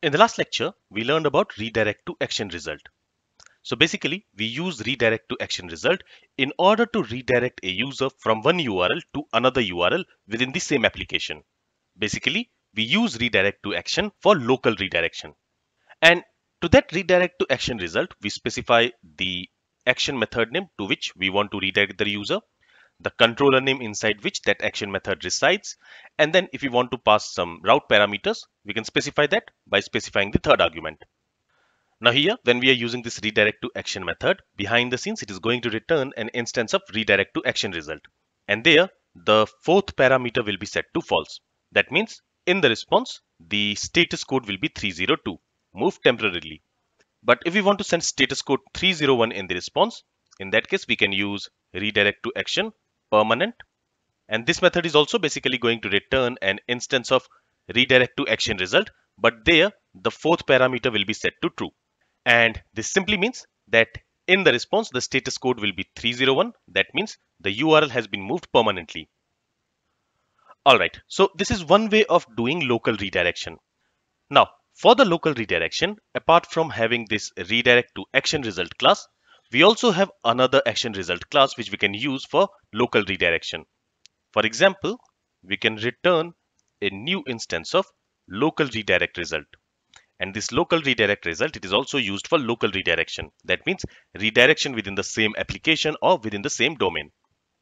In the last lecture, we learned about redirect to action result. So basically, we use redirect to action result in order to redirect a user from one URL to another URL within the same application. Basically, we use redirect to action for local redirection. And to that redirect to action result, we specify the action method name to which we want to redirect the user the controller name inside which that action method resides. And then if we want to pass some route parameters, we can specify that by specifying the third argument. Now here, when we are using this redirect to action method, behind the scenes, it is going to return an instance of redirect to action result. And there, the fourth parameter will be set to false. That means in the response, the status code will be 302, move temporarily. But if we want to send status code 301 in the response, in that case, we can use redirect to action permanent. And this method is also basically going to return an instance of redirect to action result, but there the fourth parameter will be set to true. And this simply means that in the response, the status code will be 301. That means the URL has been moved permanently. Alright, so this is one way of doing local redirection. Now, for the local redirection, apart from having this redirect to action result class, we also have another action result class which we can use for local redirection. For example, we can return a new instance of local redirect result. And this local redirect result, it is also used for local redirection. That means redirection within the same application or within the same domain.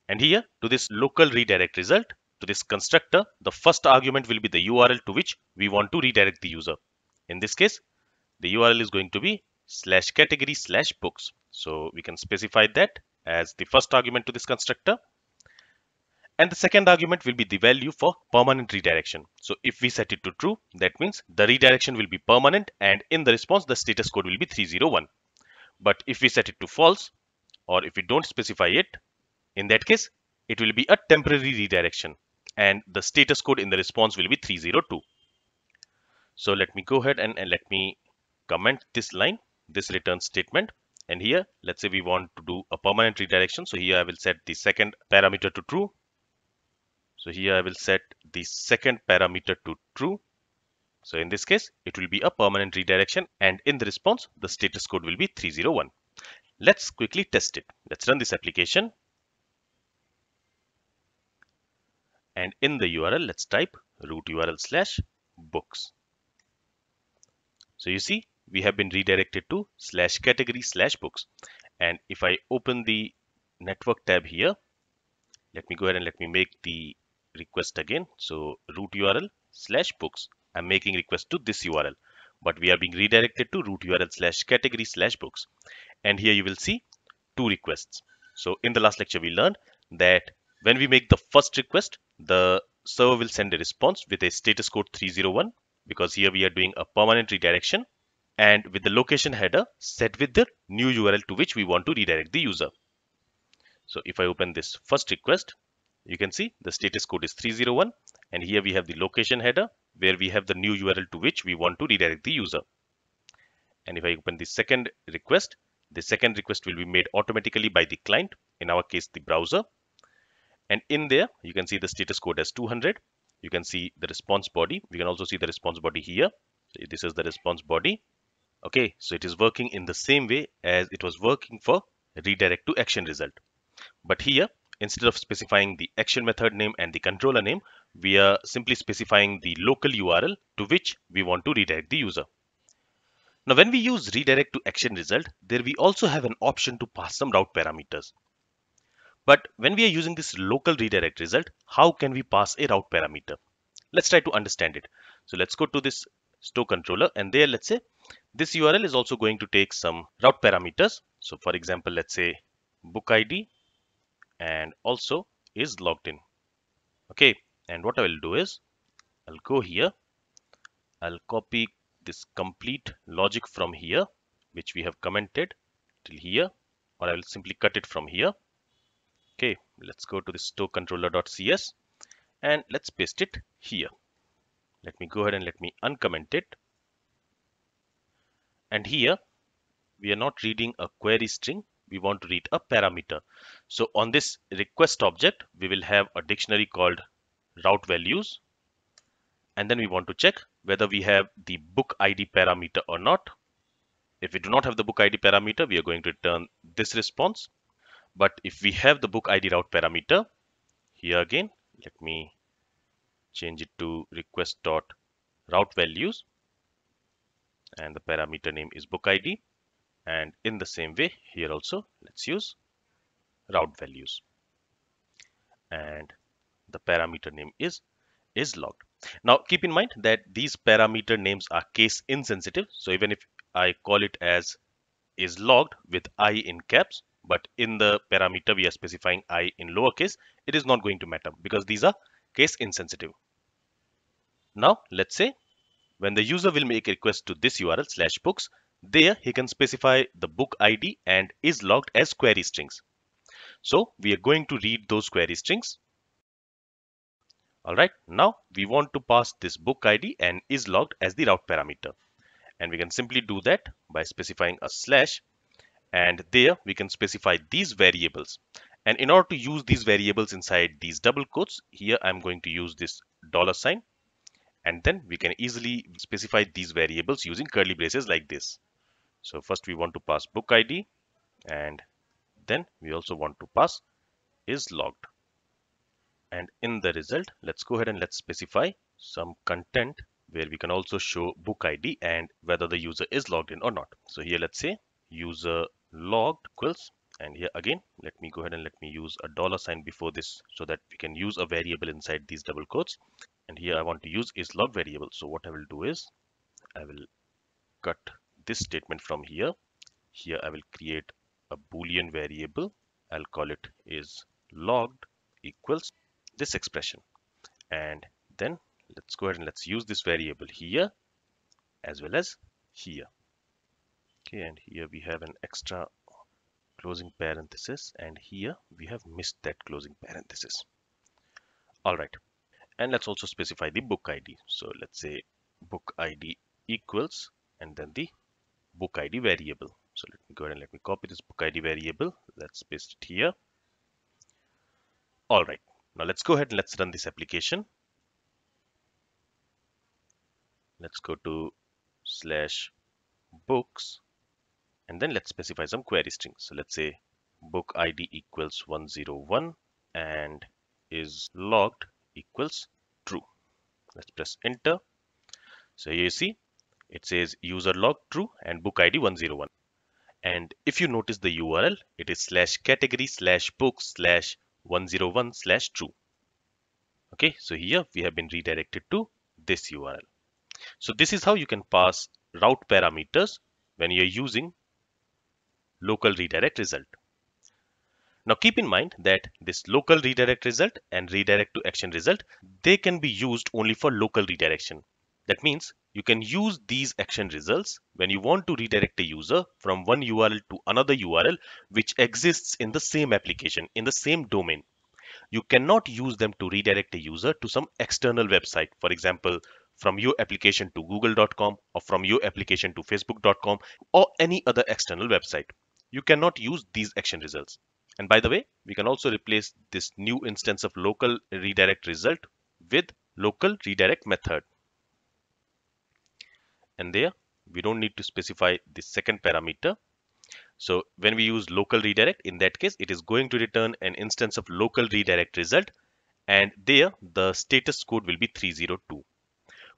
And here to this local redirect result, to this constructor, the first argument will be the URL to which we want to redirect the user. In this case, the URL is going to be slash category slash books. So we can specify that as the first argument to this constructor. And the second argument will be the value for permanent redirection. So if we set it to true, that means the redirection will be permanent and in the response, the status code will be 301. But if we set it to false or if we don't specify it, in that case, it will be a temporary redirection and the status code in the response will be 302. So let me go ahead and, and let me comment this line, this return statement and here let's say we want to do a permanent redirection. So here I will set the second parameter to true. So here I will set the second parameter to true. So in this case it will be a permanent redirection. And in the response the status code will be 301 let's quickly test it. Let's run this application. And in the URL let's type root URL slash books. So you see we have been redirected to slash category slash books. And if I open the network tab here, let me go ahead and let me make the request again. So root URL slash books. I'm making request to this URL, but we are being redirected to root URL slash category slash books. And here you will see two requests. So in the last lecture, we learned that when we make the first request, the server will send a response with a status code 301 because here we are doing a permanent redirection and with the location header set with the new URL to which we want to redirect the user. So if I open this first request, you can see the status code is 301 and here we have the location header where we have the new URL to which we want to redirect the user. And if I open the second request, the second request will be made automatically by the client, in our case the browser. And in there, you can see the status code as 200. You can see the response body. We can also see the response body here. So this is the response body okay so it is working in the same way as it was working for redirect to action result. But here instead of specifying the action method name and the controller name we are simply specifying the local url to which we want to redirect the user. Now when we use redirect to action result there we also have an option to pass some route parameters. But when we are using this local redirect result how can we pass a route parameter? Let's try to understand it. So let's go to this store controller and there let's say this URL is also going to take some route parameters. So for example, let's say book ID and also is logged in. Okay, and what I will do is I'll go here. I'll copy this complete logic from here, which we have commented till here, or I will simply cut it from here. Okay, let's go to the store controller.cs and let's paste it here. Let me go ahead and let me uncomment it and here we are not reading a query string we want to read a parameter so on this request object we will have a dictionary called route values and then we want to check whether we have the book ID parameter or not. If we do not have the book ID parameter, we are going to return this response. But if we have the book ID route parameter, here again, let me change it to request dot route values and the parameter name is book ID and in the same way here also let's use route values. And the parameter name is is logged. Now keep in mind that these parameter names are case insensitive. So even if I call it as is logged with i in caps but in the parameter we are specifying i in lowercase it is not going to matter because these are case insensitive. Now let's say when the user will make a request to this URL slash books, there he can specify the book ID and is logged as query strings. So we are going to read those query strings. Alright, now we want to pass this book ID and is logged as the route parameter. And we can simply do that by specifying a slash and there we can specify these variables. And in order to use these variables inside these double quotes, here I'm going to use this dollar sign and then we can easily specify these variables using curly braces like this. So first we want to pass book ID and then we also want to pass is logged. And in the result, let's go ahead and let's specify some content where we can also show book ID and whether the user is logged in or not. So here let's say user logged equals and here again let me go ahead and let me use a dollar sign before this so that we can use a variable inside these double quotes and here I want to use is log variable. So what I will do is I will cut this statement from here. Here I will create a boolean variable. I'll call it is logged equals this expression. And then let's go ahead and let's use this variable here as well as here. Okay, and here we have an extra closing parenthesis and here we have missed that closing parenthesis. All right, and let's also specify the book id so let's say book id equals and then the book id variable. So let me go ahead and let me copy this book id variable. Let's paste it here. All right. Now let's go ahead and let's run this application. Let's go to slash books and then let's specify some query strings. So let's say book id equals 101 and is logged equals true. Let's press enter. So you see it says user log true and book ID 101. And if you notice the URL, it is slash category slash book slash 101 slash true. Okay, so here we have been redirected to this URL. So this is how you can pass route parameters when you're using local redirect result. Now keep in mind that this local redirect result and redirect to action result, they can be used only for local redirection. That means you can use these action results when you want to redirect a user from one URL to another URL which exists in the same application, in the same domain. You cannot use them to redirect a user to some external website. For example, from your application to google.com or from your application to facebook.com or any other external website. You cannot use these action results. And by the way, we can also replace this new instance of local redirect result with local redirect method. And there we don't need to specify the second parameter. So when we use local redirect, in that case, it is going to return an instance of local redirect result. And there the status code will be 302.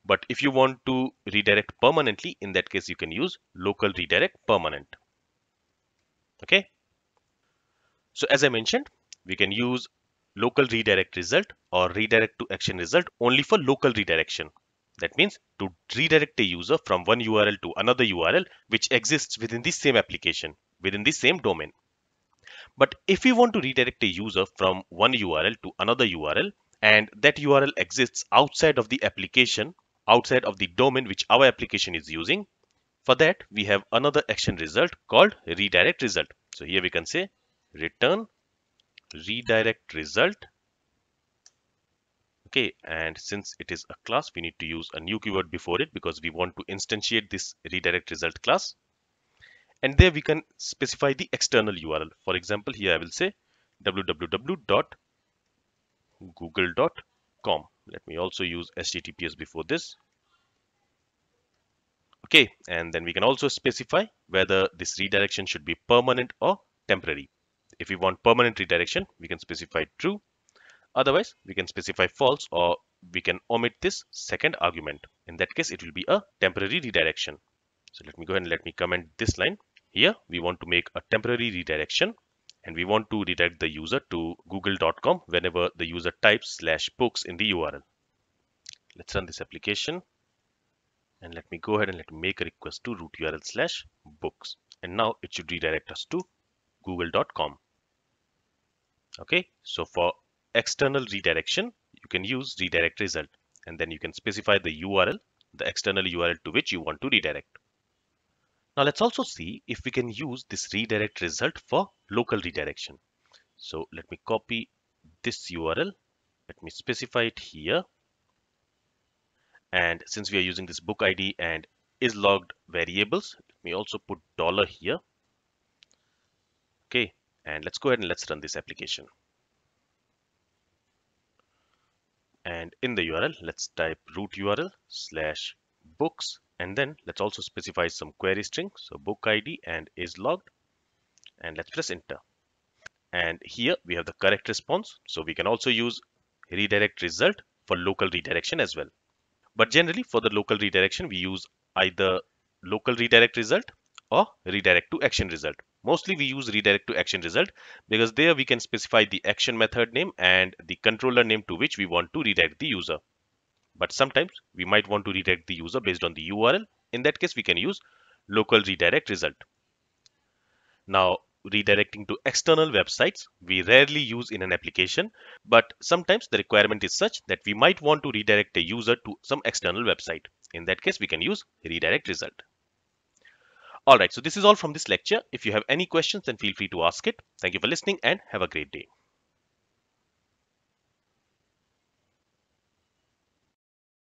But if you want to redirect permanently, in that case, you can use local redirect permanent. Okay. So as I mentioned, we can use local redirect result or redirect to action result only for local redirection. That means to redirect a user from one URL to another URL which exists within the same application, within the same domain. But if we want to redirect a user from one URL to another URL and that URL exists outside of the application, outside of the domain which our application is using, for that we have another action result called redirect result. So here we can say return redirect result. Okay and since it is a class we need to use a new keyword before it because we want to instantiate this redirect result class. And there we can specify the external url for example here i will say www.google.com let me also use https before this. Okay, and then we can also specify whether this redirection should be permanent or temporary. If we want permanent redirection, we can specify true. Otherwise, we can specify false or we can omit this second argument. In that case, it will be a temporary redirection. So let me go ahead and let me comment this line. Here, we want to make a temporary redirection and we want to redirect the user to google.com whenever the user types slash books in the URL. Let's run this application and let me go ahead and let me make a request to root URL slash books and now it should redirect us to google.com. Okay, so for external redirection, you can use redirect result and then you can specify the URL, the external URL to which you want to redirect. Now let's also see if we can use this redirect result for local redirection. So let me copy this URL. Let me specify it here. And since we are using this book ID and is logged variables, let me also put dollar here. Okay, and let's go ahead and let's run this application. And in the URL, let's type root URL slash books. And then let's also specify some query string. So book id and is logged. And let's press enter. And here we have the correct response. So we can also use redirect result for local redirection as well. But generally for the local redirection we use either local redirect result or redirect to action result mostly we use redirect to action result because there we can specify the action method name and the controller name to which we want to redirect the user but sometimes we might want to redirect the user based on the URL. In that case, we can use local redirect result. Now, redirecting to external websites, we rarely use in an application, but sometimes the requirement is such that we might want to redirect a user to some external website. In that case, we can use redirect result. Alright, so this is all from this lecture. If you have any questions, then feel free to ask it. Thank you for listening and have a great day.